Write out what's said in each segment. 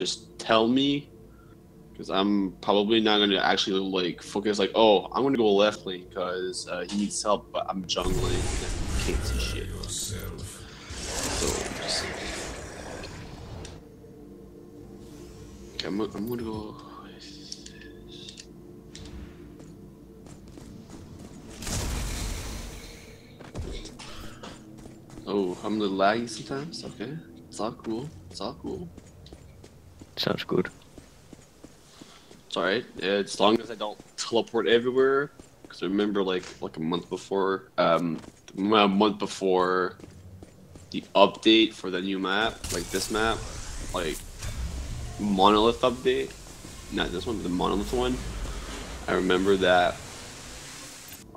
just tell me, because I'm probably not gonna actually like focus. Like, oh, I'm gonna go left lane because uh, he needs help, but I'm jungling and can't see shit. So just. I'm, I'm gonna go. Oh, I'm a little laggy sometimes. Okay, it's all cool. It's all cool. Sounds good. It's alright. As long as I don't teleport everywhere. Because I remember, like, like a month before, um, a month before the update for the new map, like this map, like monolith update. Not this one, but the monolith one. I remember that.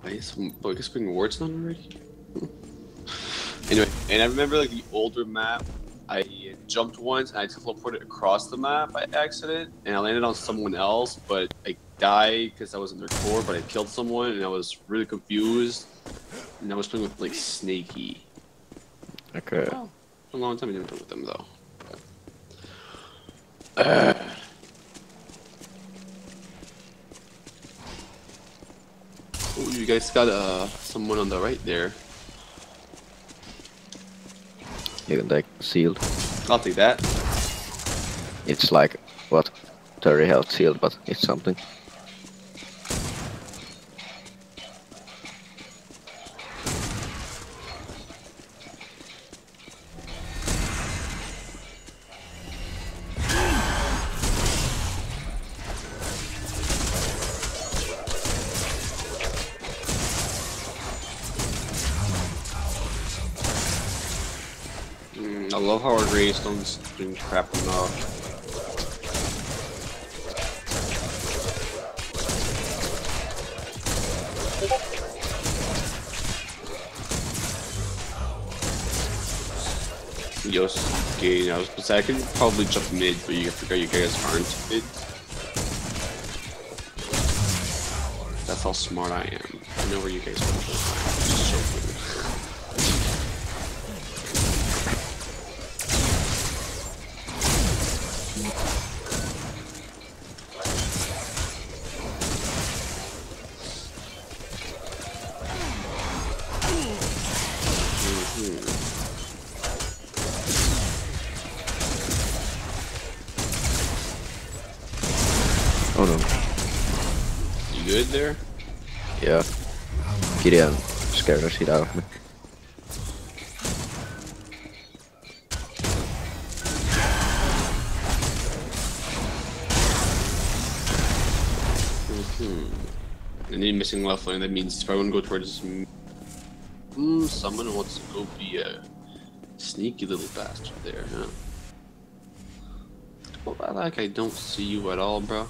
I guess, I guess putting words on already. anyway, and I remember like the older map. I jumped once and I teleported across the map by accident, and I landed on someone else, but I died because I was in their core, but I killed someone, and I was really confused. And I was playing with like Snakey. Okay. Oh, a long time I didn't play with them though. But... Uh. Oh, you guys got uh someone on the right there. You can take sealed. I'll take that. It's like what? 30 health sealed, but it's something. I love how our gravestone's doing crap enough. Yos, okay, I was say I can probably jump mid, but you figure you guys aren't mid. That's how smart I am. I know where you guys are. Scared the shit out of me. Hmm. Then missing left lane, that means if I want to go towards... Hmm, someone wants to go be a sneaky little bastard there, huh? Well, I like I don't see you at all, bro.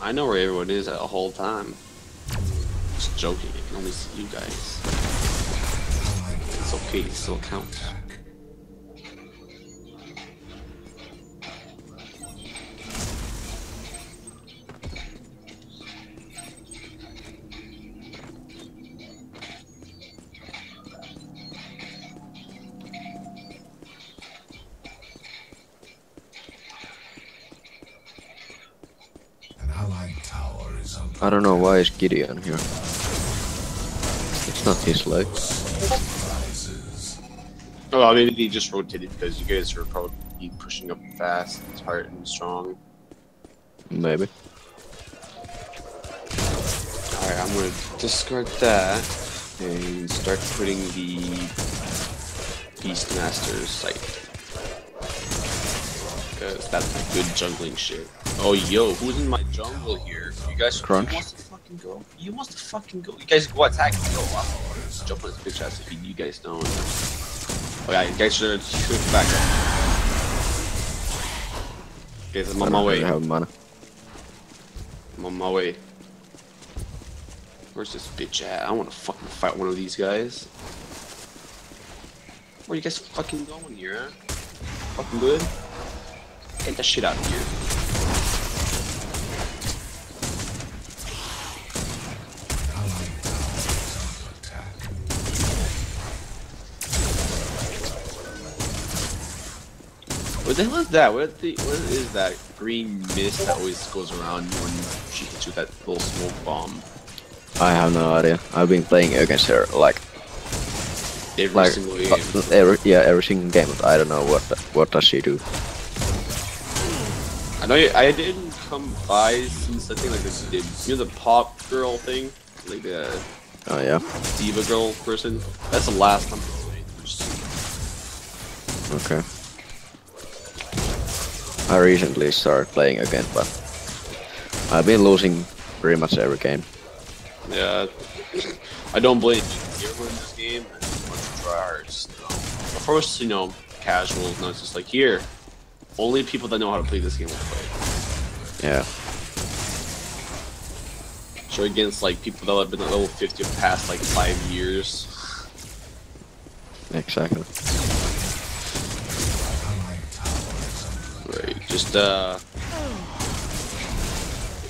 I know where everyone is at the whole time. Just joking, I can only see you guys. It's okay, it still counts. An allied tower I don't know why is Gideon here. It's not his leg. Oh, maybe they just rotated because you guys are probably pushing up fast, and hard, and strong. Maybe. Alright, I'm gonna discard that and start putting the Beastmaster's sight. Because that's good jungling shit. Oh, yo, who's in my jungle here? You guys Crunch. He wants to fucking go. He wants to fucking go. You guys go attack. I'll jump on his bitch ass if you guys don't. Okay, you guys should shoot back. Guys, I'm on my way. really have mana. I'm on my way. Where's this bitch at? I want to fucking fight one of these guys. Where you guys fucking going here? Fucking good? Get that shit out of here. What the hell is that? What, the, what is that green mist that always goes around when she hits you with that little smoke bomb? I have no idea. I've been playing against her like Every like single game. uh, every yeah every single game. But I don't know what what does she do. I know you, I didn't come by since I think like this did you know the pop girl thing? Like the Oh yeah. diva girl person? That's the last time I played. Okay. I recently started playing again, but I've been losing pretty much every game. Yeah. I don't blame you. In this game is a bunch of tryhards. So. Of course, you know, casuals, no, it's just like here. Only people that know how to play this game will play. Yeah. So against like people that have been at level 50 for the past like five years. Exactly. Just uh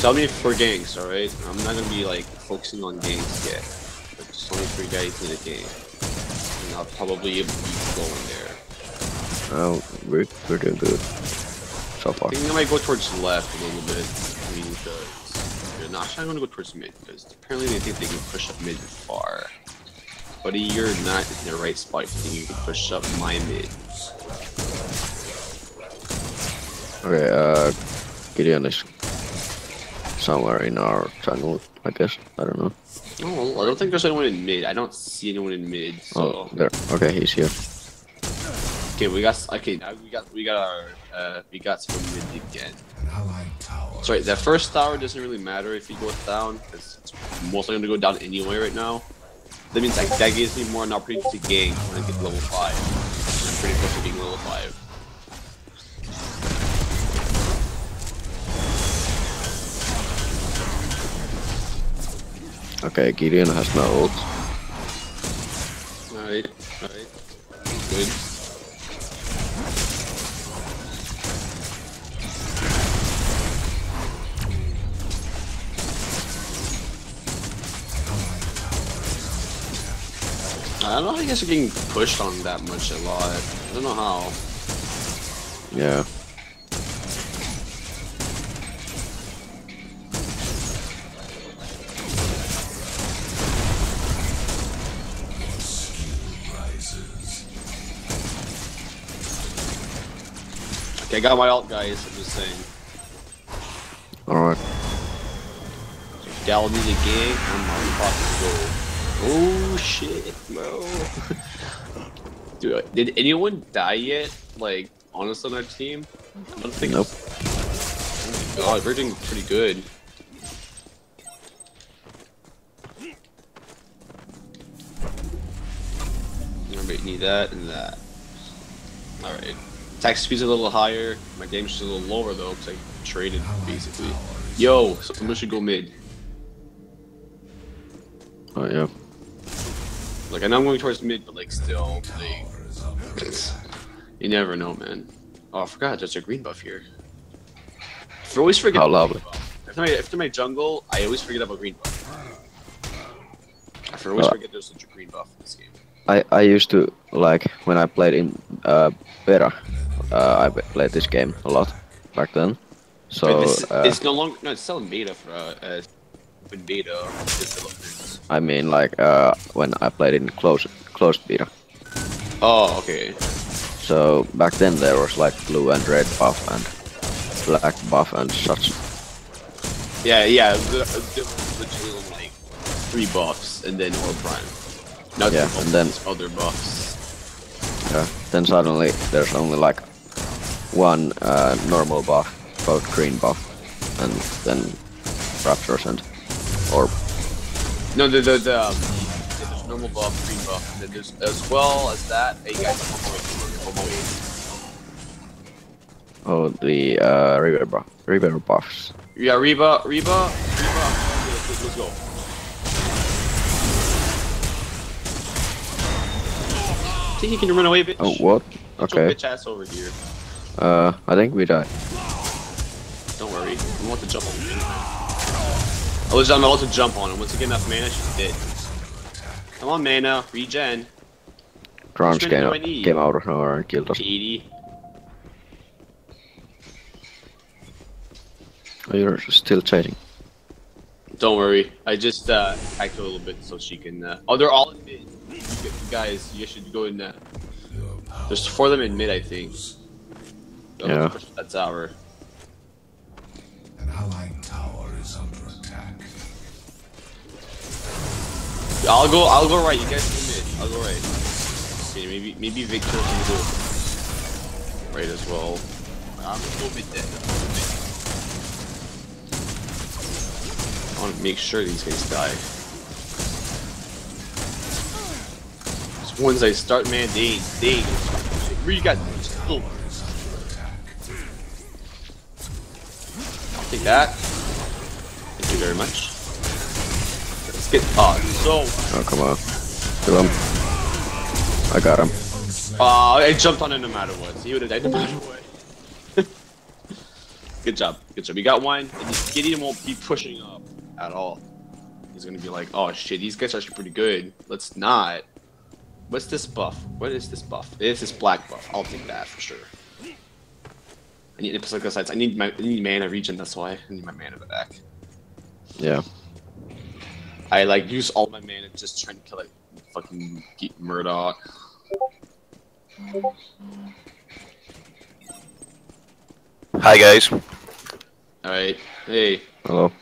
tell me for ganks, alright? I'm not gonna be like focusing on ganks yet. But just only three guys in the game. And I'll probably be going there. Oh, we're we're doing good so far. I think I might go towards the left a little bit. I mean, because not actually I'm gonna go towards mid because apparently they think they can push up mid far. Buddy, you're not in the right spot. if You think you can push up my mid? Okay, uh, Gideon is somewhere in our jungle, I guess. I don't know. Oh, I don't think there's anyone in mid. I don't see anyone in mid. So Oh, there. Okay, he's here. okay, we got okay. Now we got we got our uh we got some mid again. an allied tower. Sorry, that first tower doesn't really matter if he goes down because it's mostly gonna go down anyway right now. That means like, that gives me more an opportunity to gank when I get level five. I'm pretty close to being level five. Okay, Gideon has no ult. Alright, alright. Good. I don't know how you guys are getting pushed on that much a lot. I don't know how. Yeah. Okay, I got my alt, guys. I'm just saying. Alright. Gal need a gang. I'm on fucking go. Oh shit, bro. Dude, did anyone die yet? Like, honestly, on our team? I don't think. Nope. Oh god, we're doing pretty good. Alright, need that and that. Alright. Attack speed's a little higher. My damage is a little lower though, because I traded basically. Yo, someone should go mid. Oh yeah. Like I know I'm going towards mid, but like still, like Tower is under attack. you never know, man. Oh, I forgot there's a green buff here. I always forget. How about lovely. green buff. After my after my jungle, I always forget about green buff. I always Well- forget there's such a green buff in this game. I I used to like when I played in uh beta. Uh, I played this game a lot back then. So Wait, uh, it's no longer no, it's still in beta for uh, uh in beta. I mean like uh when I played in closed closed beta. Oh, okay. So back then there was like blue and red buff and black buff and such. Yeah, yeah. Literally like three buffs and then or prime. Now Yeah, and then- other buffs. Yeah. Then suddenly there's only like one uh, normal buff, called green buff, and then raptors and orb. No, the the, the um, there's normal buff, green buff, and then there's as well as that. Hey guys, Oh, the uh, river buff, river buffs. Yeah, Reba, Reba, Reba. Let's go. think you can run away, bitch. Oh, what? Okay. bitch ass over here. Uh, I think we die. Don't worry. I want to jump on him. I was about to jump on him. Once again, enough mana, she's dead. Come on, mana. Regen. Grimes came, out, came out of nowhere and killed us. 80. Oh, you're still chasing. Don't worry. I just, uh, hacked a little bit so she can, uh... Oh, they're all in mid. You g- you guys, you should go in. Uh... Your power There's four of them in mid, I think. Go Yeah. push That tower. an allied tower is under attack. I'll go. I'll go right. You guys go mid. I'll go right. Okay, maybe maybe Victor can go right as well. I'm a little bit dead. I want to make sure these guys die. Once I start, man, they they. ain't gonna stop shit. Where you got? I'll take that. Thank you very much. Let's get. Oh, so Oh, come on. Kill him. I got him. Uh, I jumped on him no matter what. So He would have died no matter what. Good job. Good job. We got one, and Gideon won't be pushing up at all. He's gonna be like, oh shit, these guys are actually pretty good. Let's not. What's this buff? What is this buff? It's this black buff. I'll take that for sure. I need sides. I need my I need mana regen, that's why. I need my mana back. Yeah. I like use all my mana just trying to kill like fucking Ge- Murdock. Hi guys. Alright. Hey. Hello.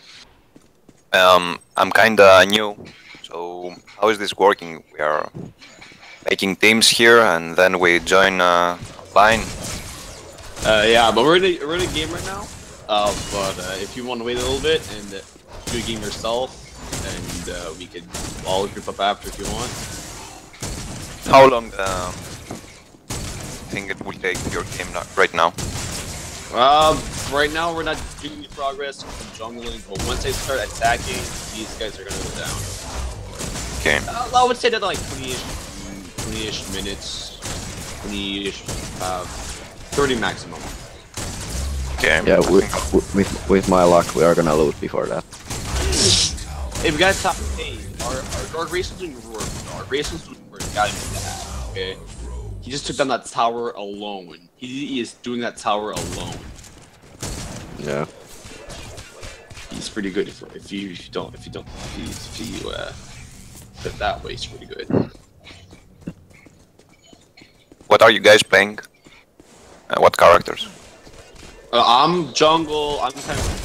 Um, I'm kinda new, so how is this working? We are making teams here, and then we join uh, line. Uh, yeah, but we're in a, we're in a game right now. Uh, but uh, if you want to wait a little bit and uh, do a game yourself, and uh, we could all group up after if you want. How long um, think it will take your game right now? Um, right now we're not doing any progress from jungling, but once I start attacking, these guys are gonna go down. Okay. Uh, I would say that like 20-ish, 20-ish minutes, 20-ish, uh, 30 maximum. Okay. Yeah, I with, with with my luck, we are gonna lose before that. Hey, we got top. Hey, our our, our race is doing work. Our race is doing work. Got him that. Okay. He just took down that tower alone. He, he is doing that tower alone. Yeah. He's pretty good if, if you if you don't if you don't if you, if you uh put that way. He's pretty good. What are you guys playing? Uh, what characters? Uh, I'm jungle. I'm kind of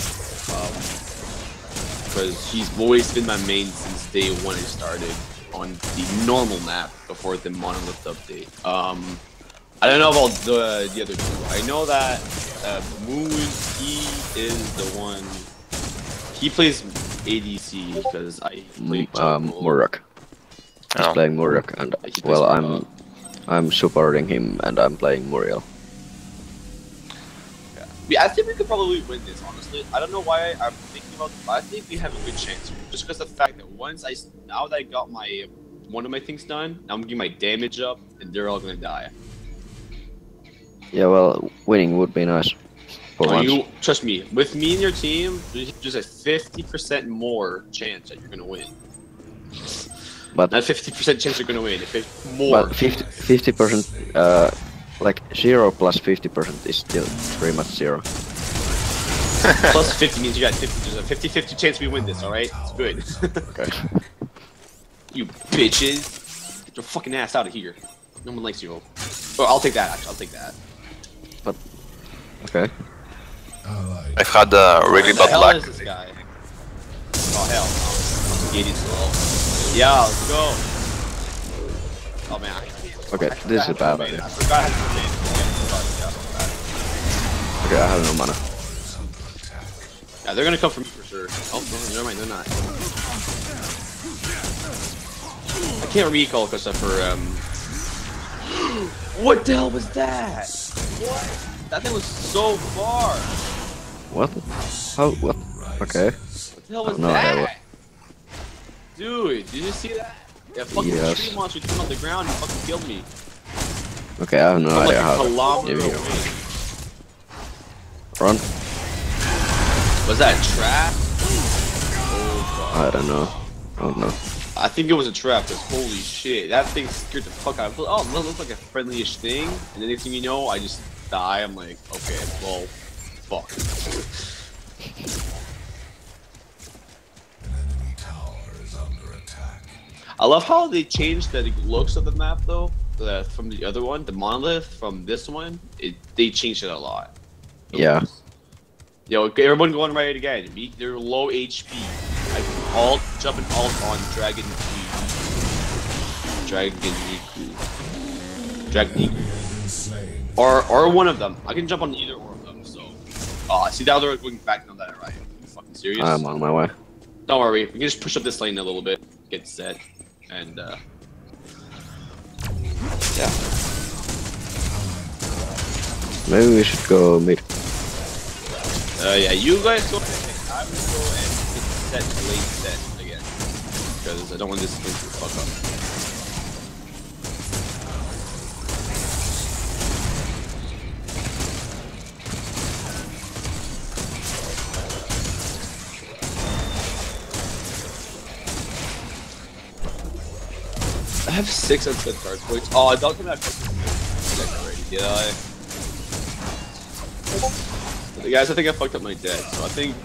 because he's always been my main since day one. I started on the normal map before the monolith update. Um, I don't know about the the other two. I know that uh, Moon he is the one. He plays ADC because I play Mm, Um, jungle. Murdock. He's Oh. playing Murdock, and well, I'm Murdock. I'm supporting him, and I'm playing Muriel. Yeah. Yeah, I think we could probably win this, honestly. I don't know why I'm thinking about it, but I think we have a good chance. Just because the fact that once I, now that I got my, one of my things done, now I'm getting my damage up, and they're all gonna die. Yeah, well, winning would be nice. Oh, you, trust me, with me and your team, there's just a 50% more chance that you're gonna win. But Not 50% chance you're gonna win, if it's more. but 50 percent, uh, like zero plus plus fifty percent is still pretty much zero. Plus 50 means you got 50, there's a 50-50 chance we win this, alright? It's good. Okay. You bitches! Get your fucking ass out of here. No one likes you. Oh, I'll take that, actually. I'll take that. But okay. I've had uh, really bad luck. this guy? Oh, hell no. Get it slow. Yeah, let's go. Oh, man. I can't. Okay, I this is how a bad command. idea. I forgot how to command. Yeah, yeah, Okay, I have no mana. is under attack. Yeah, they're gonna come for me for sure. Oh, no, never mind, they're not. I can't recall because of for um. what the hell was that? What? That thing was so far. What? How? What? Okay. What the hell was Oh, no, I that? Dude, did you see that? That fucking Yes. tree monster came on the ground and fucking killed me. Okay, I have no like idea a how. kilometer away. Run? Was that a trap? Oh, I don't know. I don't know. I think it was a trap, because holy shit, that thing scared the fuck out of me. Oh, that looks like a friendly-ish thing, and the next thing you know, I just die. I'm like, okay, well, fuck. I love how they changed the looks of the map though. The, from the other one, the monolith from this one, it they changed it a lot. Yeah. Yo, okay, everyone going right again. They're low HP. I can alt, jump and alt on Dragon Niku. Dragon Niku. Dragon Niku. Or, or one of them. I can jump on either one of them, so. Oh, I see now they're going back on that right. Are you fucking serious? I'm on my way. Don't worry, we can just push up this lane a little bit, get set, and uh. Yeah. Maybe we should go mid. Uh, yeah, you guys go ahead. I'm gonna go and get set late set again. Because I don't want this thing to fuck up. Have six unset charge points. Oh, I don't think I've deck already, did I? But guys, I think I fucked up my deck, so I think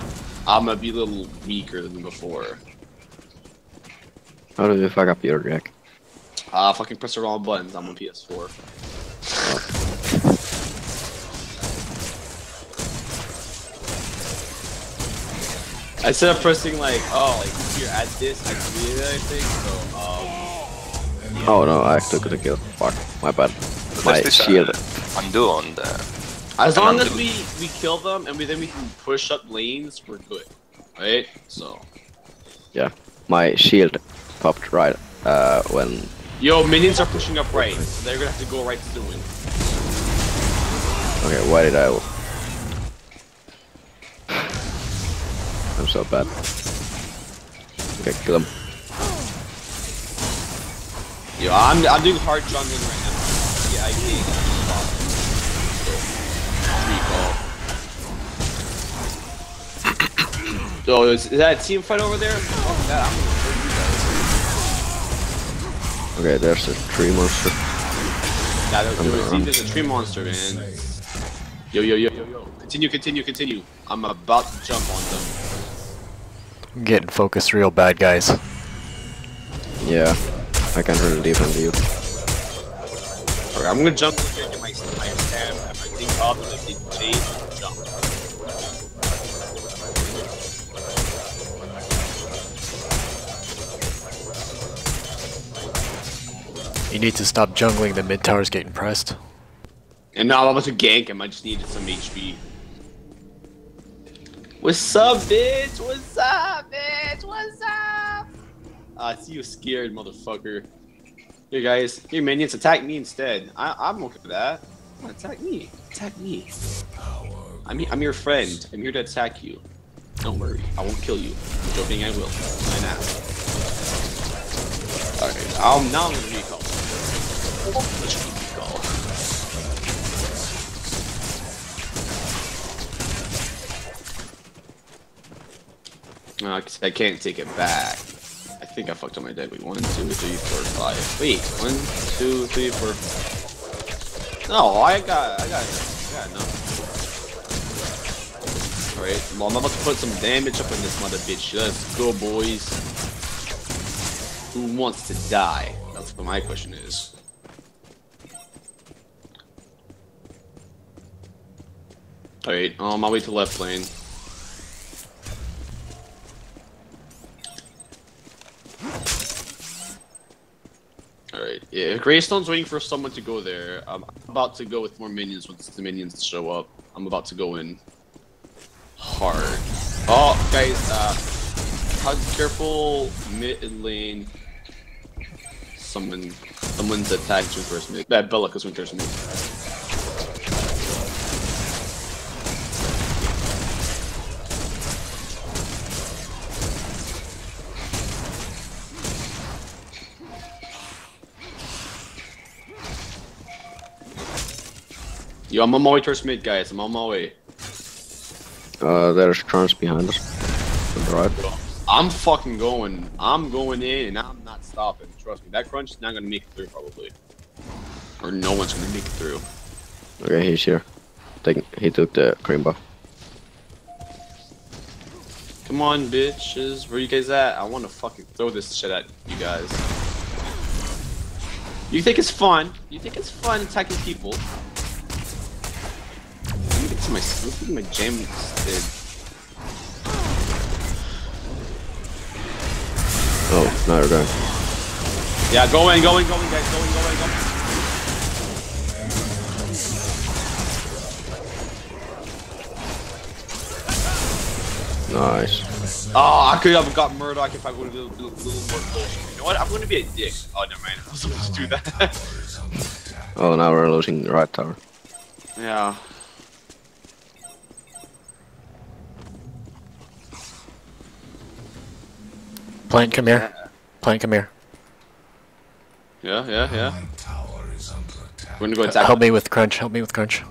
I'm gonna be a little weaker than before. How do you fuck up your deck? Ah, fucking press the wrong buttons. I'm on PS4. Instead of pressing like, oh, like you're at this, I created I think. So, um, Oh no, I took the kill. Fuck, my bad. My this, shield. Uh, undo on the. as long as we we kill them and we then we can push up lanes, we're good, right? So, Yeah, my shield popped right uh, when. yo, minions are pushing up right. So they're gonna have to go right soon. Okay, why did I? I'm so bad. Okay, kill him. Yo, I'm I'm doing hard jungling right now. Yeah, I can't. Recall. So is, is that a team fight over there? Oh, God, I'm gonna hurt Okay, there's a tree monster. you guys. Nah, there, there was, see, there's a tree monster, man. Yo, yo, yo, yo, yo. Continue, continue, continue. I'm about to jump on them. I'm getting focused real bad, guys. Yeah, I can't really defend you. Okay, I'm gonna jump in here, get my, my stab, and my thing up, and if they chase, jump. You need to stop jungling, the mid tower's getting pressed. And now I'm about to gank him. I just needed some HP. What's up, bitch? What's up, bitch? What's up? I see you scared, motherfucker. Here, guys. Here, minions. Attack me instead. I I'm okay with that. On, attack me. Attack me. I'm, I'm your friend. I'm here to attack you. Don't worry. I won't kill you. I'm joking, I will. I know. Alright, um, now I'm gonna recall. Let's recall. Uh, I can't take it back. I think I fucked up my deck. Wait, one, two, three, four, five. Wait, one, two, three, four. No, I got, I got, I got enough. Alright, well, I'm about to put some damage up in this mother bitch. Let's go, boys. Who wants to die? That's what my question is. Alright, I'm on my way to left lane. Alright, yeah, Greystone's waiting for someone to go there. I'm about to go with more minions once the minions show up. I'm about to go in hard. Oh, guys, uh, careful mid lane. Someone, someone's attacked Winter's mid. Bella, because Winter's mid. Yo, I'm on my way towards mid, guys. I'm on my way. Uh, there's crunch behind us. The right. I'm fucking going. I'm going in, and I'm not stopping. Trust me. That crunch is not gonna make it through, probably. Or no one's gonna make it through. Okay, he's here. Take, he took the cream buff. Come on, bitches. Where you guys at? I want to fucking throw this shit at you guys. You think it's fun? You think it's fun attacking people? Let me get to my, let me my jam did. Oh, now you're going. Yeah, go in, go in, go in, guys. Go in, go in, go in. Nice. Oh, I could have got Murdock if I would have been a little, little more bullshit. You know what? I'm to be a dick. Oh, never mind. I was supposed to do that. Oh, now we're losing the right tower. yeah. Plant, come here. Plant, come here. Yeah, yeah, yeah. My tower is under attack. We're gonna go attack. Help me with crunch. Help me with crunch.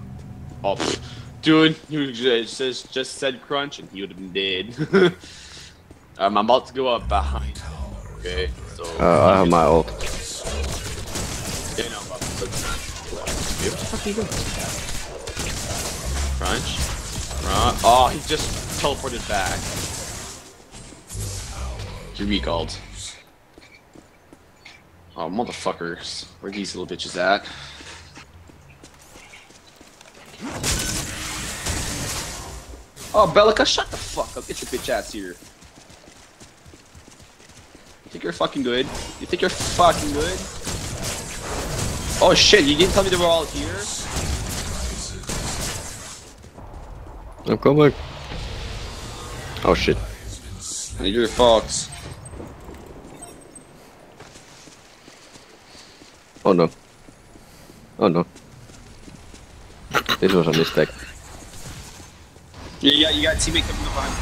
Oh, pfft. dude, you just just just said crunch and he would have been dead. um, I'm about to go up behind. Okay, so. Uh, I have my ult. Yeah, no, I'm. Where the fuck are you going? Crunch. Crunch. Oh, he just teleported back. He recalled. Oh, motherfuckers. Where these little bitches at? Oh, Belica, shut the fuck up. Get your bitch ass here. You think you're fucking good? You think you're fucking good? Oh shit, you didn't tell me they were all here? I'm coming. Oh shit. You're fucked. Oh no. Oh no. This was a mistake. Yeah, yeah, you got teammate coming up behind.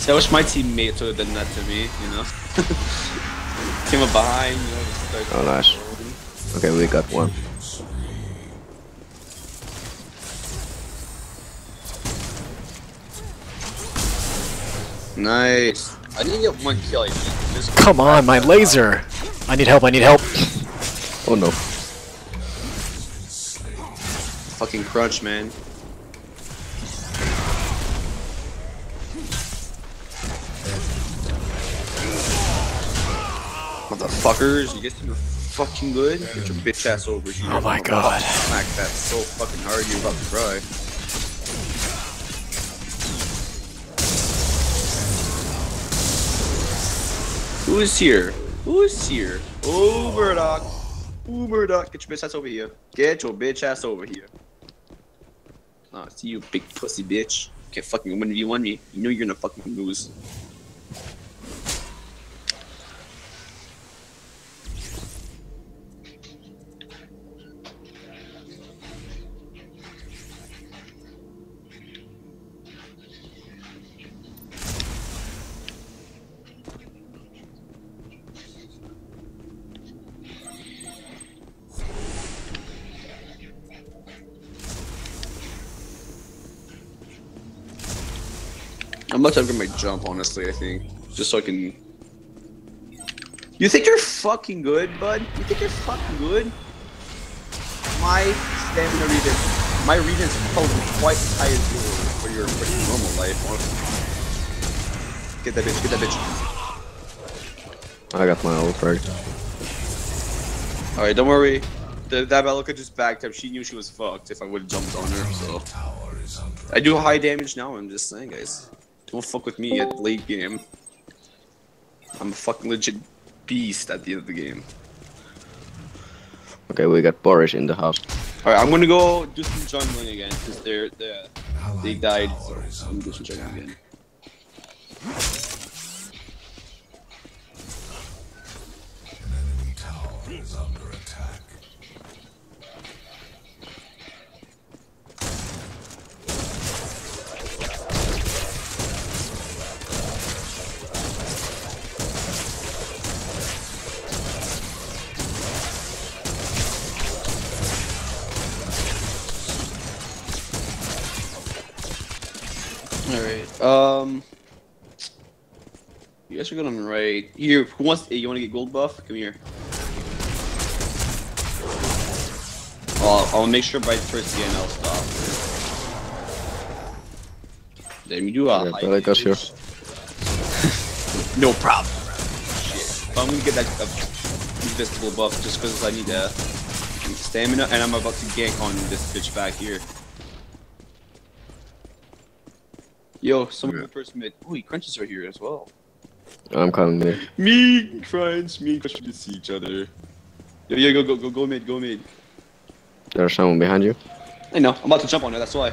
See, I wish my teammates would have done that to me, you know? Came up behind, you know, just Oh, nice. Okay, we got one. Nice. I didn't get one kill, Just Come on, my laser. I need help. I need help. Oh no. fucking crunch, man. Motherfuckers, you guys think you're fucking good? Get your bitch ass over here. Oh my I'm about to God. Smack that so fucking hard you're about to cry. Who's here? Who's here? Oh, Murdock. Ooh, Murdock. Get your bitch ass over here. Get your bitch ass over here. Nah, see you, big pussy bitch. Can't fucking win v one me. You know you're gonna fucking lose. I'm about to upgrade my jump, honestly, I think. Just so I can... You think you're fucking good, bud? You think you're fucking good? My stamina regen... My regen is probably quite as high as yours for your, for your normal life, honestly. Get that bitch, get that bitch. I got my ult ready. Alright, don't worry. The, that Belica just backed up. She knew she was fucked if I would have jumped on her, so... Tower is under I do high damage now, I'm just saying, guys. Don't fuck with me at late game. I'm a fucking legit beast at the end of the game. Okay, we got Boris in the house. Alright, I'm gonna go do some jungling again, because they're, they're, they died, so I'm gonna do some jungling again. Here, who wants, you wanna get gold buff? Come here. I'll, I'll make sure by first the NL stop. Then you do a Yeah, I got you. No problem. Shit. But I'm gonna get that uh, invisible buff just because I need uh, stamina, and I'm about to gank on this bitch back here. Yo, someone Yeah. yeah. first mid. Ooh, he crunches right here as well. I'm coming mid. Me Crunch, me and Crunch can see each other. Yo, yo, go, go, go, go mid, go mid. There's someone behind you. I know, I'm about to jump on it, that's why.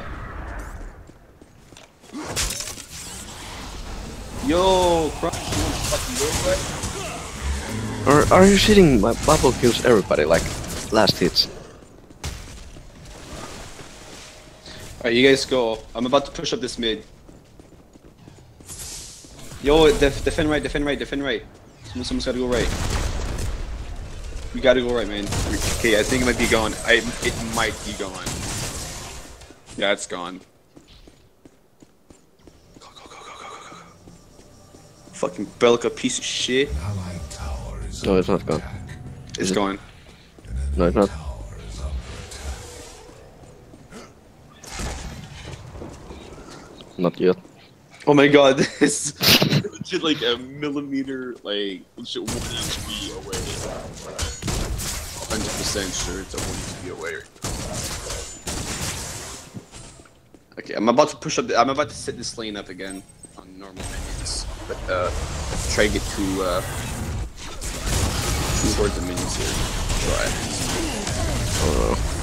Yo, Crunch, you want to fucking go, right? Are, are you shitting? My bubble kills everybody like last hits. Alright, you guys go. I'm about to push up this mid. Yo, def defend right, defend right, defend right. Someone, someone's gotta go right. We gotta go right, man. Okay, I think it might be gone. I, it might be gone. Yeah, it's gone. Go, go, go, go, go, go, go. Fucking Belica piece of shit. Is No, it's not gone. It's gone. No, it's not. tower is under attack. Not yet. Oh my god, this legit like a millimeter, like legit one HP away. 100% sure it's a one HP away. Okay, I'm about to push up. The, I'm about to set this lane up again on normal minions, but uh, try to get to uh towards the minions here. Try. Oh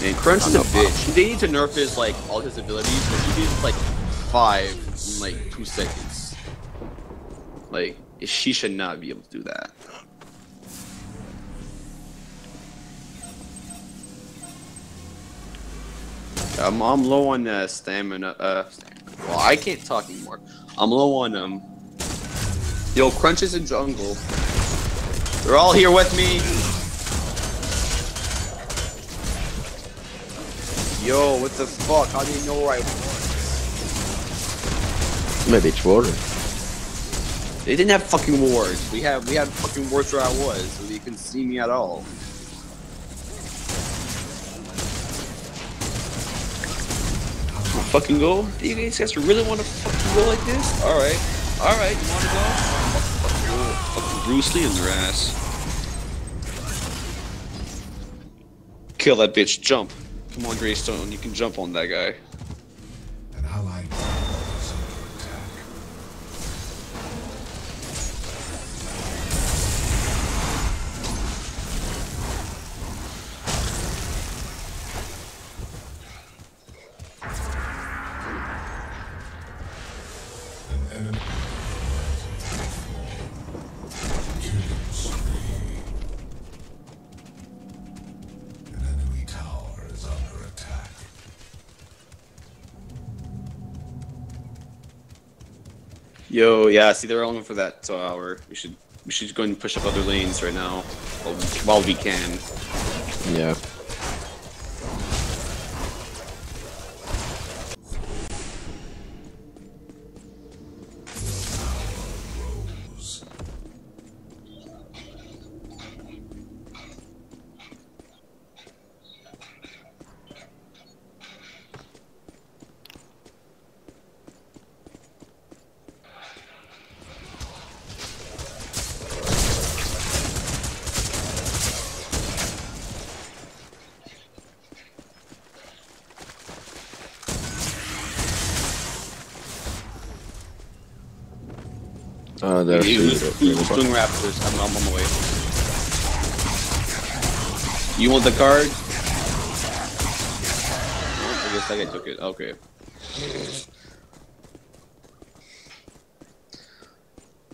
Man, Crunch is a bitch. They need to nerf his like all his abilities, but he did like five in like two seconds. Like she should not be able to do that. I'm, I'm low on uh, stamina. Uh. Well, I can't talk anymore. I'm low on um. Yo, crunches in jungle. They're all here with me. Yo, what the fuck? How do you know where I was? Maybe it's water. They didn't have fucking wards. We have we had fucking wards where I was, so you couldn't see me at all. Fucking go? Do you guys guys really want to fucking go like this? All right, all right. You want to go? Fucking go. Fucking Bruce Lee in their ass. Kill that bitch. Jump. Come on, Greystone. You can jump on that guy. Yo, yeah. See, they're all going for that tower. We should we should go and push up other lanes right now, while, while we can. Yeah. There's He- two. Who's, who's doing Raptors? I'm, I'm on my way. You want the card? I guess guy took it. Okay.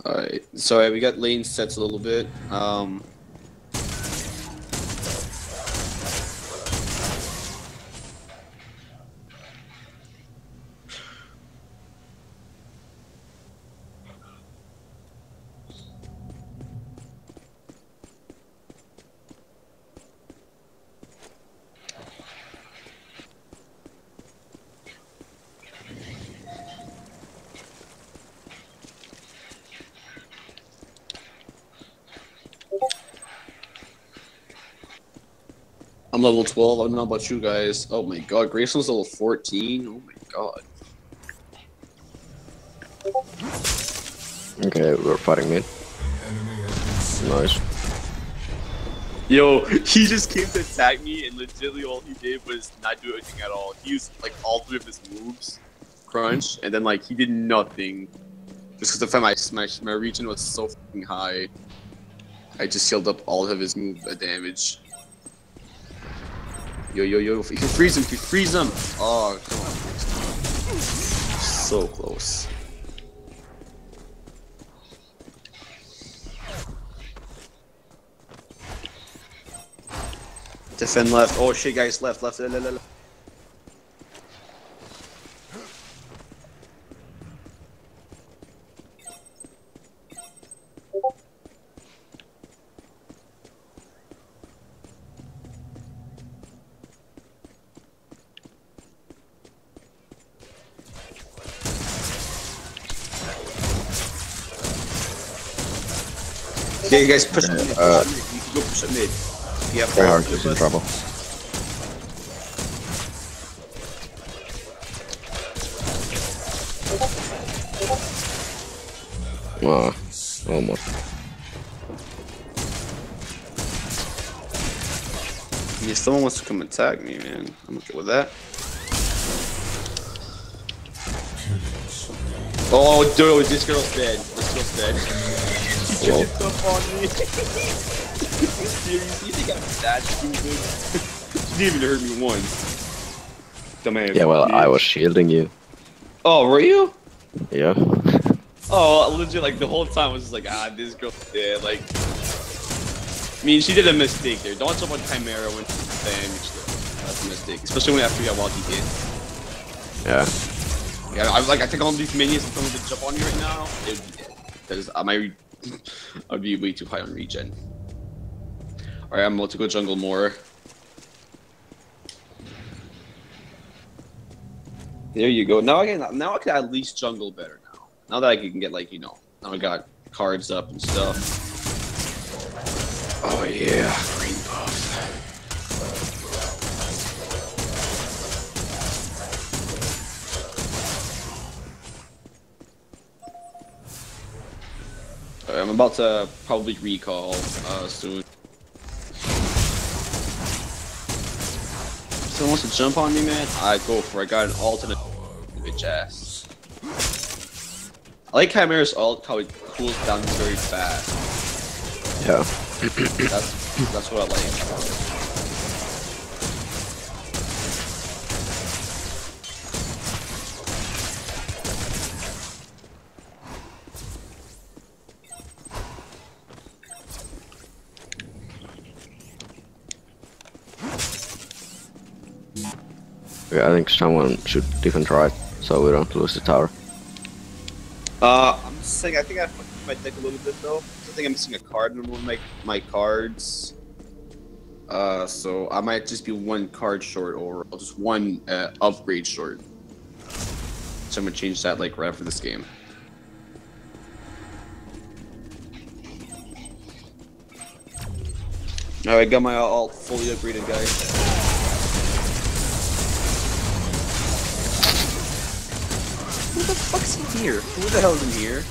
Alright, so we got lane sets a little bit. Um, level 12. I don't know about you guys. Oh my god, Greystone's level 14. Oh my god. Okay, we're fighting mid. Nice. Yo, he just came to attack me, and legitimately all he did was not do anything at all. He used like all three of his moves, crunch, and then like he did nothing. Just because the fact my, my my regen was so fucking high, I just healed up all of his move uh, damage. Yo yo yo! You can freeze him, you freeze him! Oh come on! So close. Defend left. Oh shit, guys, left, left, left, left, left. Yeah, you guys push it mid. Uh, push mid. You can go push it mid. You have Very hard four is in trouble. Ah, almost. If someone wants to come attack me, man, I'm okay with that. Oh, dude, this girl's dead. This girl's dead. She Well. jumped up on me. Seriously, you think I'm that stupid? she didn't even hurt me once. Dumbass. Yeah, well, I was shielding you. Oh, were you? Yeah. Oh, legit, like the whole time I was just like, ah, this girl's dead. Like, I mean, she did a mistake there. Don't jump on Khaimera when she's damaged. That's a mistake, especially when after you got walkie hit. Yeah. Yeah, I was like, I think all these minions, if someone to jump on you right now, it would be dead. Because I might, I'd be way too high on regen. Alright, I'm about to go jungle more. There you go. Now I can, now I can at least jungle better now. Now that I can get like, you know, now I got cards up and stuff. Oh yeah, I'm about to probably recall uh, soon. Someone wants to jump on me, man? I go for it. I got an alternate bitch ass. I like Khaimera's ult, how it cools down very fast. Yeah. That's that's what I like. Yeah, I think someone should defend right, so we don't lose the tower. Uh, I'm just saying. I think I might take a little bit though. I think I'm missing a card in one of my my cards. Uh, so I might just be one card short, or just one uh, upgrade short. So I'm gonna change that like right after this game. All right, got my alt fully upgraded, guys. The fuck's in here? Who the hell's in here?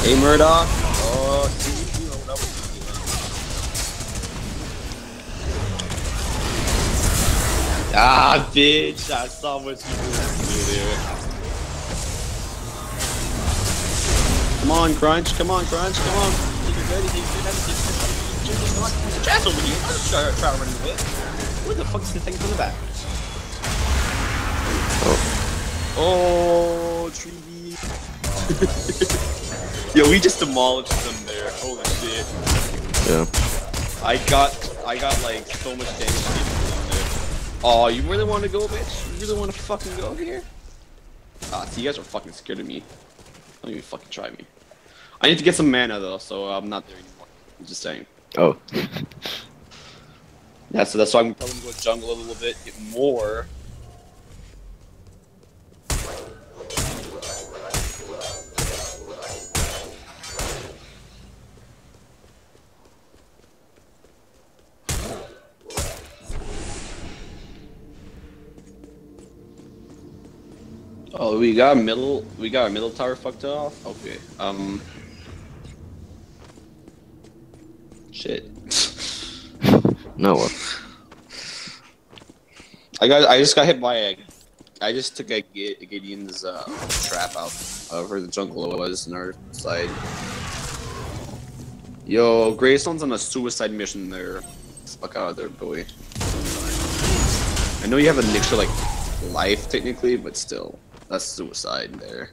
Hey, Murdock. Oh, you know what I thinking. Ah, bitch! I saw what you were there. Come on, Crunch. Come on, Crunch. Come on. It ready. Over here. I'm trying to run away. What the fuck's the thing from the back? Oh, Treevy. Yo, we just demolished them there. Holy shit. Yeah. I got, I got like so much damage there. Oh, you really want to go, bitch? You really want to fucking go here? Ah, see, you guys are fucking scared of me. Don't even fucking try me. I need to get some mana though, so I'm not there anymore. I'm just saying. Oh. Yeah, so that's why I'm probably gonna go jungle a little bit, get more. Oh, we got a middle. We got a middle tower fucked off. Okay. Um. Shit. No? I got. I just got hit by a. I just took a, Gi- Gideon's uh, trap out of where the jungle was in our side. Yo, Greystone's on a suicide mission there. Fuck out of there, boy. I know you have an extra like life technically, but still, that's suicide there.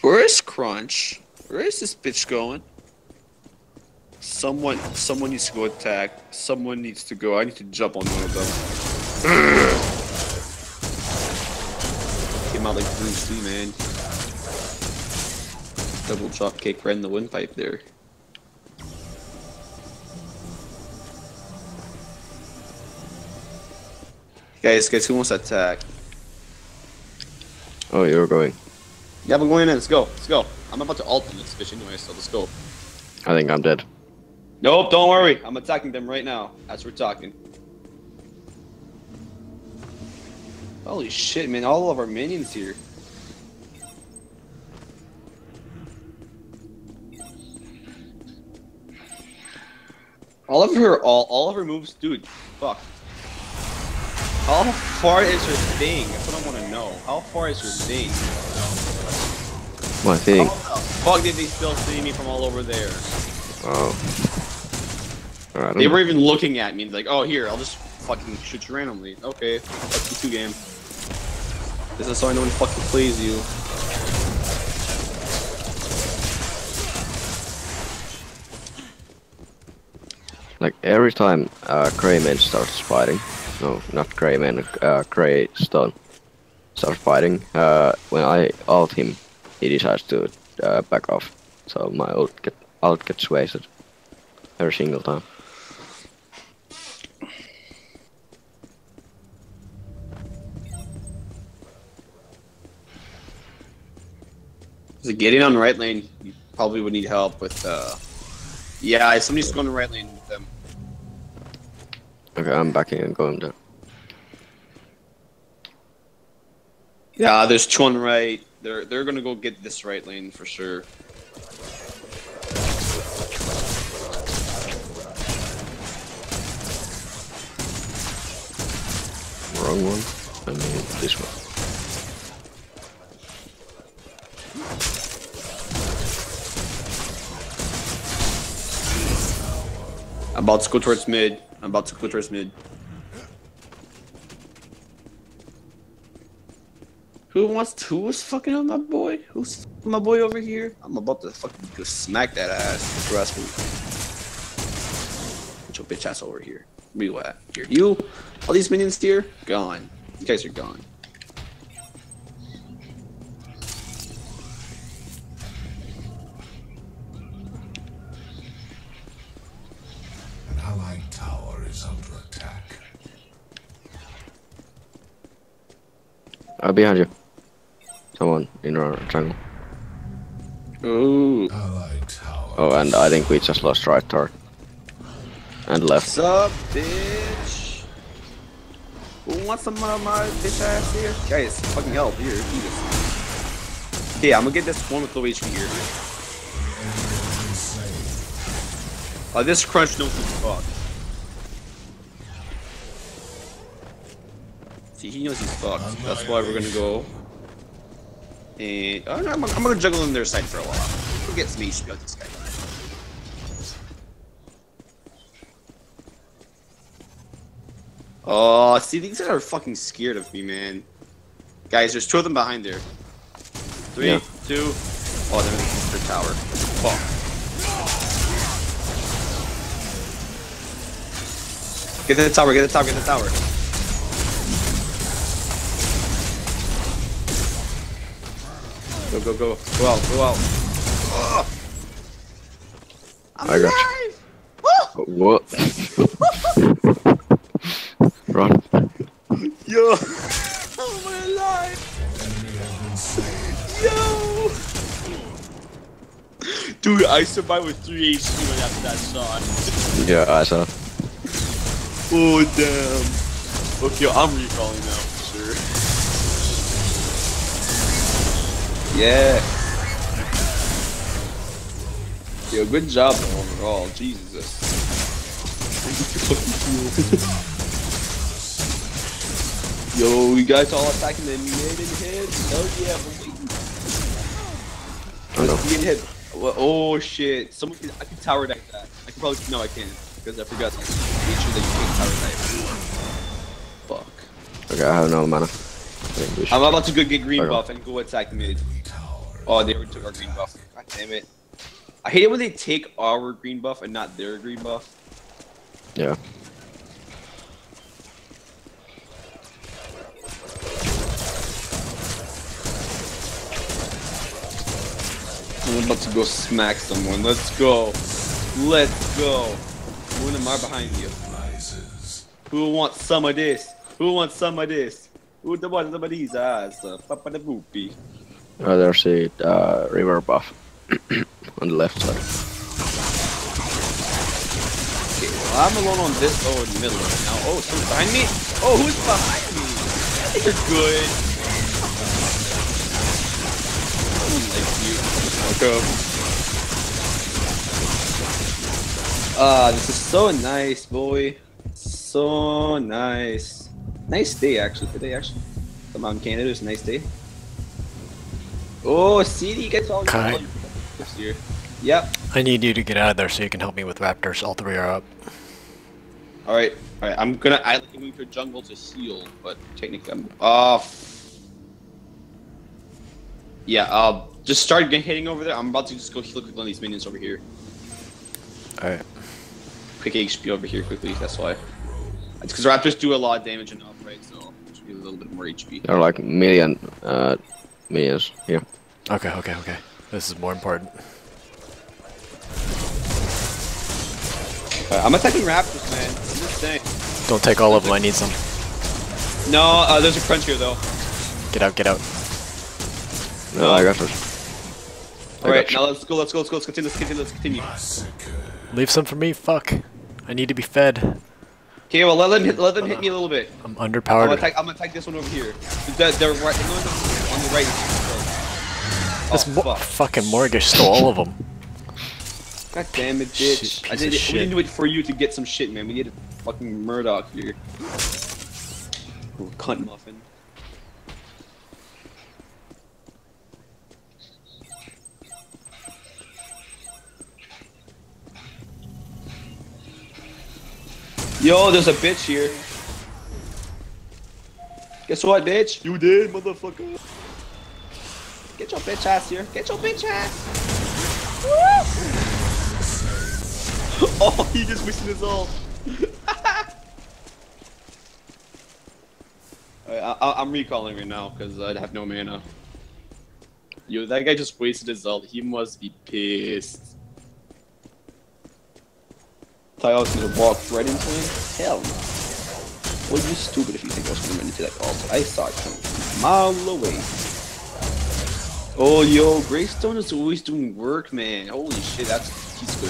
Where is Crunch? Where is this bitch going? Someone, someone needs to go attack. Someone needs to go. I need to jump on one of them. Came out like Bruce Lee, man. Double drop kick right in the windpipe there. Guys, guys, who wants to attack? Oh, you're going. Yeah, we're going in. Let's go. Let's go. I'm about to ult on this bitch anyway, so let's go. I think I'm dead. Nope, don't worry. I'm attacking them right now as we're talking. Holy shit, man. All of our minions here. All of her, all, all of her moves, dude. Fuck. How far is your thing? That's what I want to know. How far is your thing? My thing. How the fuck did they still see me from all over there? Oh. Alright. They were even looking at me like, oh, here, I'll just fucking shoot you randomly. Okay, fuck you two game. This is so I know when fucking plays you. Like every time uh, Greyman starts fighting, no, not Greyman, uh, Greystone starts fighting, uh, when I ult him, he decides to uh, back off. So my ult, get, ult gets wasted every single time. So getting on right lane, you probably would need help with, uh... Yeah, somebody's going to right lane. Okay, I'm backing and going down. Yeah, there's two on the right. They're, they're gonna go get this right lane for sure. Wrong one. I mean, this one. I'm about to go towards mid. I'm about to towards mid. Who wants to, who's fucking on my boy? Who's my boy over here? I'm about to fucking go smack that ass. Trust me. Get your bitch ass over here. Where you? Here. You? All these minions here? Gone. Case You guys are gone. Behind you. Someone in our jungle. Ooh. Oh, and I think we just lost right turret. And left. What's up, bitch? Who wants some of my bitch ass here? Guys, fucking help. Here. Okay, I'm gonna get this one with low HP here. Oh, this crunch knows who's fuck. See, he knows he's fucked. That's why we're gonna go. And oh, no, I'm, I'm gonna juggle in their side for a while. We'll get some HP out this guy. Oh, see, these guys are fucking scared of me, man. Guys, there's two of them behind there. Three, Yeah. two. Oh, they're in the tower. Fuck. Get to the tower, get to the tower, get to the tower. Go, go, go. Go out, go out. Ugh. I'm I got alive! Oh! Uh, what? Run. Yo! I'm alive! Yo! Dude, I survived with 3 HP right after that shot. Yeah, I saw. Oh, damn. Okay, I'm recalling now Yeah. Yo, good job overall. Jesus. Yo, you guys all attacking the mid and head? Hell yeah, we're waiting. Let's in oh shit. Someone can, I can tower dive that. I can probably, no I can't. Because I forgot to make sure that you can't tower dive. Fuck. Okay, I have no mana. I think we should- I'm about to go get green Okay. buff and go attack mid. Oh, they took our green buff. God damn it. I hate it when they take our green buff and not their green buff. Yeah. I'm about to go smack someone. Let's go. Let's go. When am I behind you? Who wants some of this? Who wants some of this? Who the wants some of these eyes? Uh, Papa the boopy. There's a uh, river buff on the left side. Okay, well, I'm alone on this. Oh, in the middle right now. Oh, someone's behind me? Oh, who's behind me? You're good. Up. Ah, this is so nice, boy. So nice. Nice day, actually. Today, actually. Come on, Canada. It's a nice day. Oh, see, you guys all Kai. this year. Yep. I need you to get out of there so you can help me with raptors. All three are up. All right, all right. I'm gonna. I like moving to jungle to heal, but technically I'm off. Yeah. Uh, just start get- hitting over there. I'm about to just go heal quick on these minions over here. Alright. Quick HP over here quickly. That's why. It's because Raptors do a lot of damage enough, right? So just need a little bit more HP. There are like million uh, minions yeah. Okay, okay, okay. This is more important. Uh, I'm attacking Raptors, man. I'm just saying. Don't take all of them, I need some. No, uh, there's a crunch here though. Get out, get out. No, I got this. All right, now let's go. Let's go. Let's go. Let's continue. Let's continue. Let's continue. Massacre. Leave some for me, fuck. I need to be fed. Okay, well let them hit, let them hit me a little bit. I'm I'm underpowered. gonna attack. I'm gonna attack this one over here. The, the, right, the one on the right. Oh, this oh, mo- fuck. fucking Morigesh stole all of them. God damn it, bitch! piece I did. it- We didn't do it for you to get some shit, man. We needed fucking Murdock here. Little cunt muffin. Yo, there's a bitch here. Guess what, bitch? You did, motherfucker. Your bitch ass here. Get your bitch ass. Woo! Oh, he just wasted his. Alright, I, I'm recalling right now because I'd have no mana. Yo, that guy just wasted his ult. He must be pissed. I was gonna walk right into him? Hell no. Well, you stupid if you think I was gonna run into that ult. I saw it coming from a mile away. Oh, yo, Greystone is always doing work, man. Holy shit, that's he's good.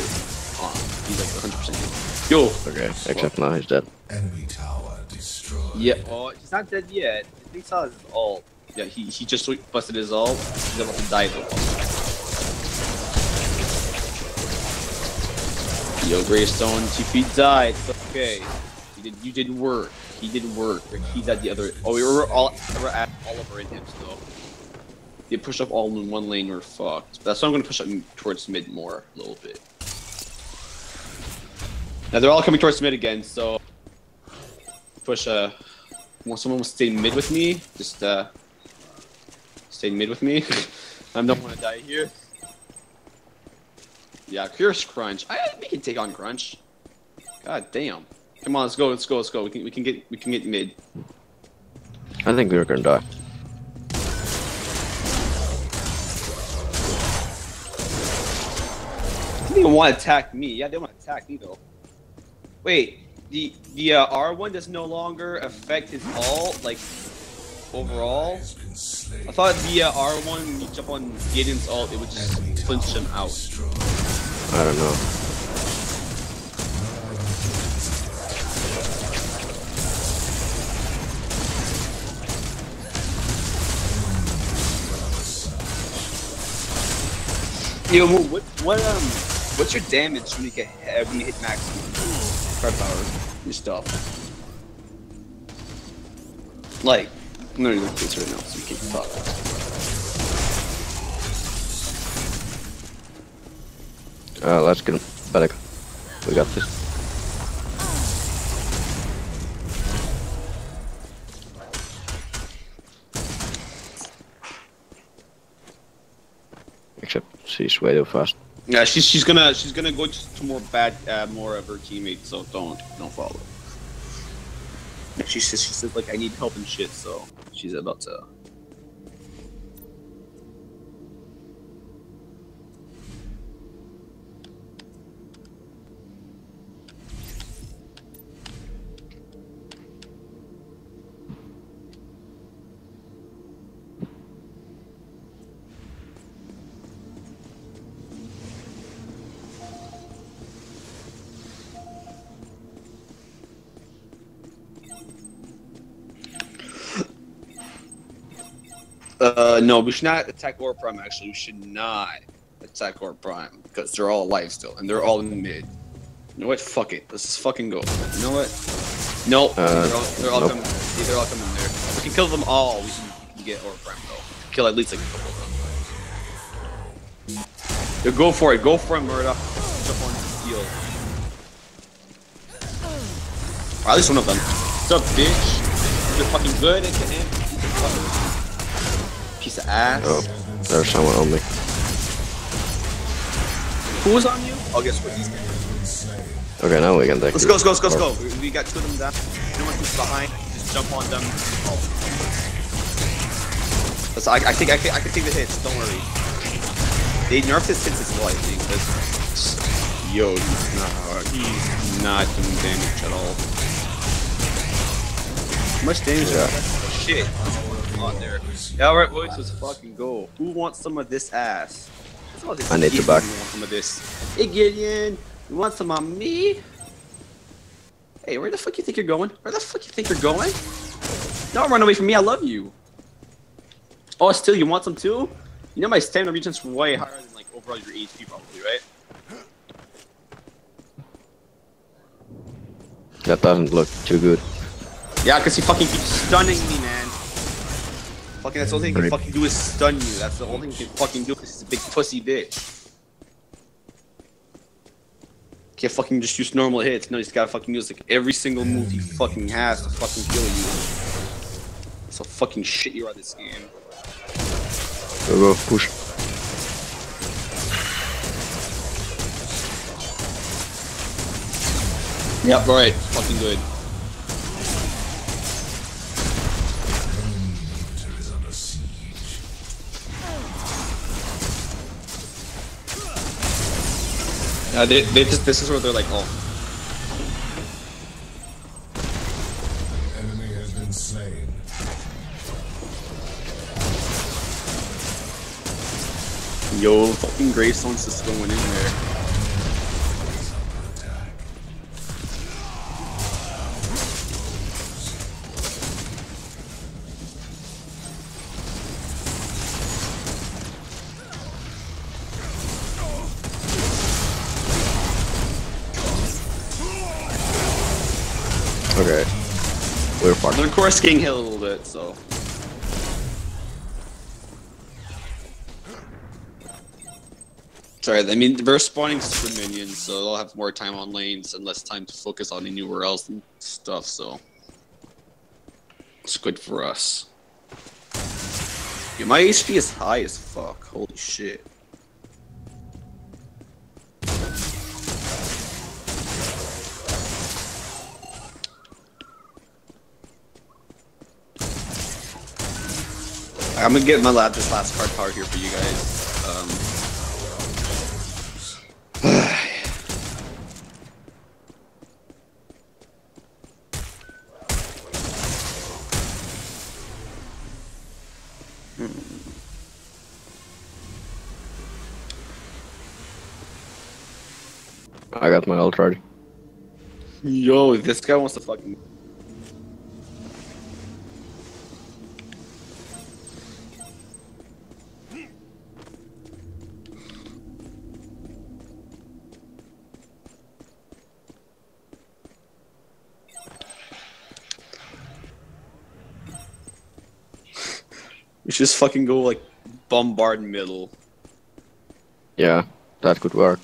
Uh, he's like 100%. Yo, Okay, except now he's dead. Enemy tower destroyed. yeah. Oh, he's not dead yet. I think he saw his ult. Yeah, he he just busted his ult. He's about to die though. Yo, Greystone, TP died. It's okay. You did you did work. He did work. He's at the other. Oh, we were all we were at all of our still. though. They push up all in one lane. We're fucked. That's why I'm gonna push up towards mid more a little bit. Now they're all coming towards mid again, so push. Uh, want someone to stay mid with me? Just uh, stay mid with me. I don't want to die here. Yeah, here's Crunch. I we can take on Crunch. God damn. Come on, let's go, let's go, let's go. We can we can get we can get mid. I think we're gonna die. Even want to attack me. Yeah, they want to attack me though. Wait, the the uh, R1 does no longer affect his ult like overall. Has been slain. I thought the uh, R1 when you jump on Gideon's ult, it would just flinch him out. I don't know. Yo, what what um what's your damage when you get uh, when you hit maximum power your stuff? Like, I'm even looking this right now, so you can't talk. Uh, let's get him. Better. We got this. Except she's way too fast. Yeah, she's she's gonna she's gonna go to, more bad uh, more of her teammates, so don't don't follow. She says she said like I need help and shit, so she's about to. Uh, no, we should not attack Orb Prime. Actually, we should not attack Orb Prime because they're all alive still, and they're all in mid. You know what? Fuck it. Let's just fucking go. You know what? No, Uh, they're all, they're all nope. coming. They're all coming there. If we can kill them all. We can, we can get Orb Prime though. Kill at least like a couple of them. Yeah, go for it. Go for it, Murdock. Jump on the field. Or at least one of them. What's up, bitch? You're fucking good at him. Piece of ass. Oh, there's someone on me. Who was on you? Oh, guess what? These guys. Okay, now we can take Let's go, let's go, let's go, let's go. We, we got two of them down. No one who's behind. Just jump on them. Oh. Let's, I, I think I can, I can take the hits. Don't worry. They nerfed his hits as well, I think. That's, yo, he's not. He's not doing damage at all. How much damage? Yeah. Shit. On there. Yeah, all right, boys. Let's fucking go. Who wants some of this ass? This I need to Gideon back. wants some of this. Hey, Gideon. You want some of me? Hey, where the fuck you think you're going? Where the fuck you think you're going? Don't run away from me. I love you. Oh, still, you want some too? You know my stamina regen's way higher than like overall your HP probably, right? That doesn't look too good. Yeah, because he fucking keeps stunning me, man. Fucking, that's the only thing he can fucking do is stun you. That's the only thing he can fucking do because he's a big pussy bitch. Can't fucking just use normal hits. No, he's gotta fucking use like every single move he fucking has to fucking kill you. That's how fucking shit you are this game. Go, go, push. Yep, right. Fucking good. Yeah, they, they just, this is where they're like, oh, Enemy has been slain. yo, fucking Gravestone's just going in there. Course hit a little bit, so. Sorry, I mean, they're spawning super minions, so they'll have more time on lanes and less time to focus on anywhere else and stuff, so. It's good for us. Yeah, my HP is high as fuck. Holy shit. I'm gonna get my lab this last card power here for you guys. Um, I got my ult ready. Yo, this guy wants to fucking. Just fucking go like bombard middle. Yeah, that could work.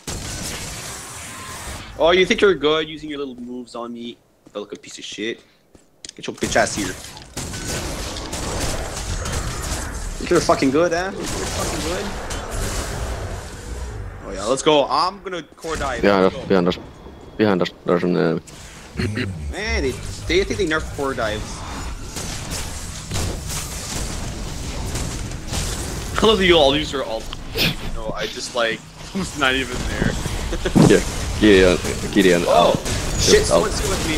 Oh, you think you're good using your little moves on me? You look a piece of shit. Get your bitch ass here. Think you're fucking good, eh? You're fucking good? Oh yeah, let's go. I'm gonna core dive. Behind go. behind us. Behind us, there's an enemy. Man, they, they think they nerf core dives. I love that you all use your alt. No, I just like was not even there. Yeah, Gideon, Gideon. Oh, shit, someone's here with me.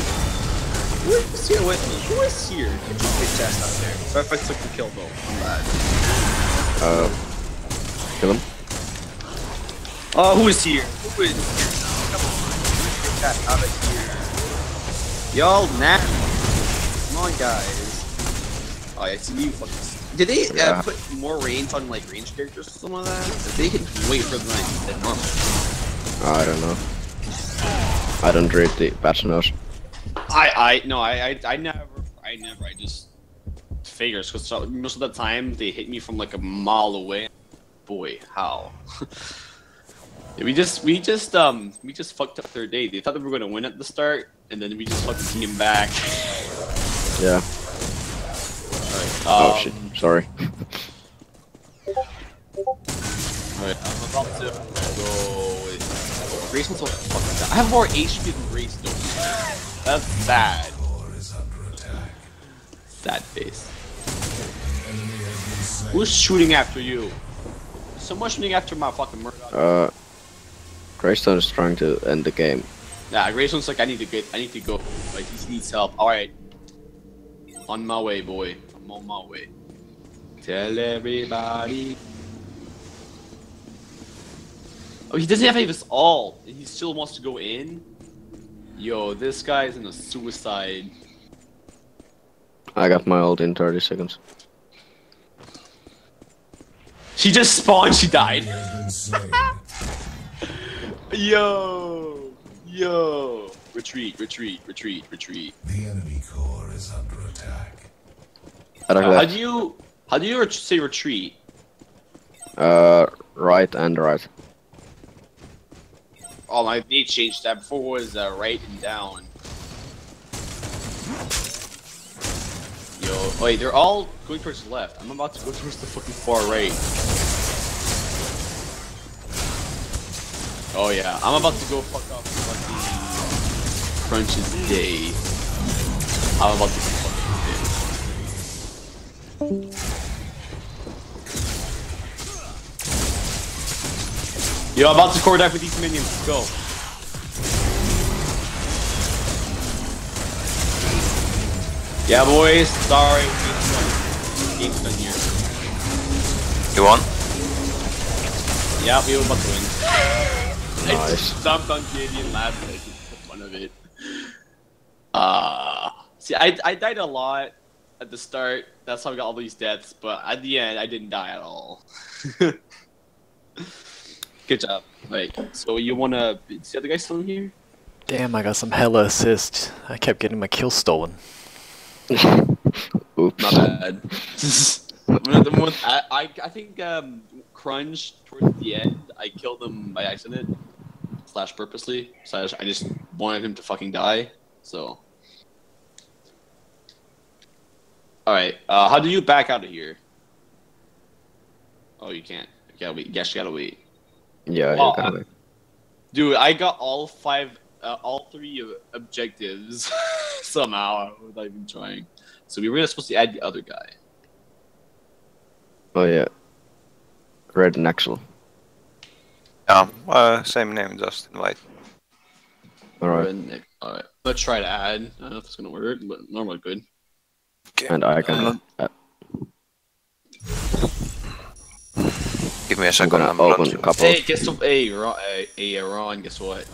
Who is here with me? Who is here? Get your bitch ass out there. Sorry if I took the kill though. I'm bad. Uh, kill him. Oh, who is here? Who is here? Come on, get that out of here. Y'all nah. Come on, guys. Oh, yeah, I see you fucking. Did they uh, put more range on like range characters or something like that? They can wait for the night than normal. I don't know. I don't read the patch notes. I, I, no, I, I, I never, I never, I just figures because most of the time they hit me from like a mile away. Boy, how? We just, we just, um, we just fucked up their day. They thought they were gonna win at the start, and then we just fucking came back. Yeah. Alright, Oh um, shit. Sorry. Alright, I'm about to go with Grace wants to fucking die. I have more HP than Grace though. That's sad. Core is under attack. Sad face. Who's shooting after you? Someone shooting after my fucking Murdock. Uh, Greystone is trying to end the game. Nah, Grayson's like, I need to get, I need to go. Like, he needs help. Alright. On my way, boy. I'm on my way. Tell everybody. Oh, he doesn't have any of his all, he still wants to go in? Yo, this guy's in a suicide. I got my ult in 30 seconds. She just spawned, she died. has been slain. Yo! Yo! Retreat, retreat, retreat, retreat. the enemy core is under attack. I don't how know. do you, how do you ret- say retreat? Uh, right and right. Oh, my they changed that. Before was uh, right and down. Yo, wait, they're all going towards the left. I'm about to go towards the fucking far right. Oh yeah, I'm about to go fuck up fucking Crunch's day. I'm about to go fucking day. Yo, I'm about to core dive with these minions. Let's go. Yeah, boys. Sorry. Game's done here. You won? Yeah, we were about to win. I Nice. just dumped on Gideon last night. Just for fun of it. Uh, see, I, I died a lot at the start. That's how I got all these deaths. But at the end, I didn't die at all. Good job. Right. So you wanna? Is the other guy still in here? Damn, I got some hella assists. I kept getting my kill stolen. Oops. Not bad. One of the ones- I, I, I think um, Crunch towards the end, I killed him by accident slash purposely. So I just, I just wanted him to fucking die. So. All right. Uh, how do you back out of here? Oh, you can't. You gotta wait. Guess you gotta wait. Yeah, Well, you can uh. Dude, I got all five, uh, all three uh, objectives somehow without even trying. So we were supposed to add the other guy. Oh yeah. Red and Axel. Yeah, uh, same name, just invite. Alright. Redneck. Alright. Let's try to add. I don't know if it's gonna work, but normally good. Okay. And I can. Uh, Give me a I'm second. gonna I'm open a not- couple. Hey, guess what? Hey, Ron, hey, hey, Ron, guess what?